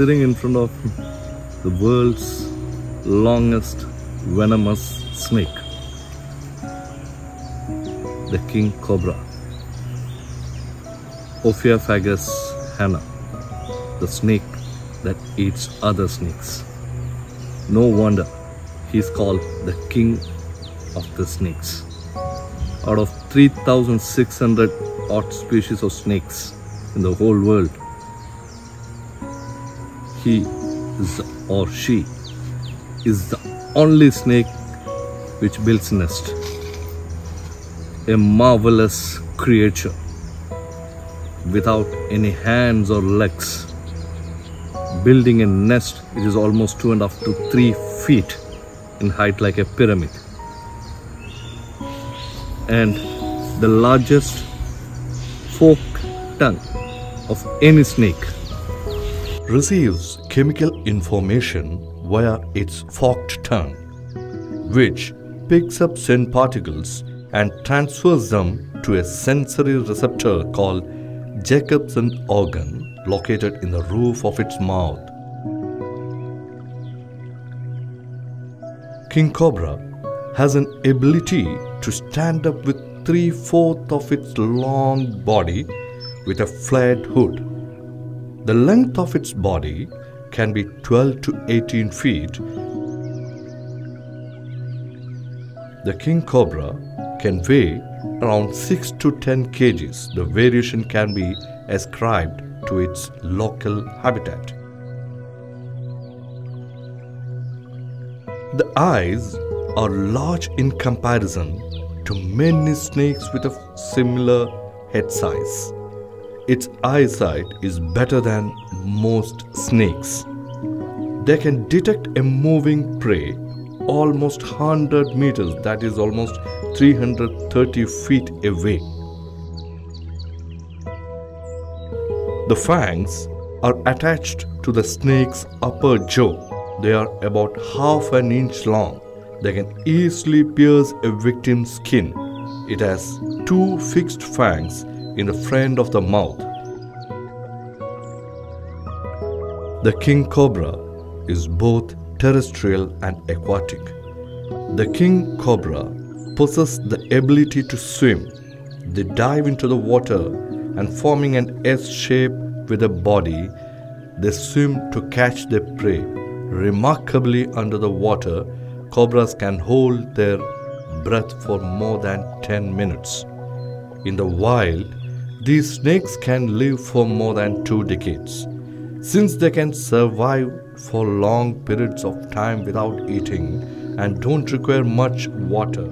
sitting in front of the world's longest venomous snake, the king cobra, Ophiophagus hannah, the snake that eats other snakes. No wonder he's called the king of the snakes. Out of 3,600 odd species of snakes in the whole world, he is or she is the only snake which builds nest. A marvelous creature without any hands or legs. Building a nest which is almost two and a half to three feet in height like a pyramid. And the largest forked tongue of any snake receives chemical information via its forked tongue, which picks up scent particles and transfers them to a sensory receptor called Jacobson organ located in the roof of its mouth. King Cobra has an ability to stand up with three fourths of its long body with a flared hood. The length of its body can be 12 to 18 feet. The king cobra can weigh around 6 to 10 kgs. The variation can be ascribed to its local habitat. The eyes are large in comparison to many snakes with a similar head size. Its eyesight is better than most snakes. They can detect a moving prey almost 100 meters, that is almost 330 feet away. The fangs are attached to the snake's upper jaw. They are about half an inch long. They can easily pierce a victim's skin. It has two fixed fangs in the front of the mouth. The king cobra is both terrestrial and aquatic. The king cobra possesses the ability to swim. They dive into the water and forming an S shape with a body, they swim to catch their prey. Remarkably, under the water, cobras can hold their breath for more than 10 minutes. In the wild, these snakes can live for more than two decades. Since they can survive for long periods of time without eating and don't require much water.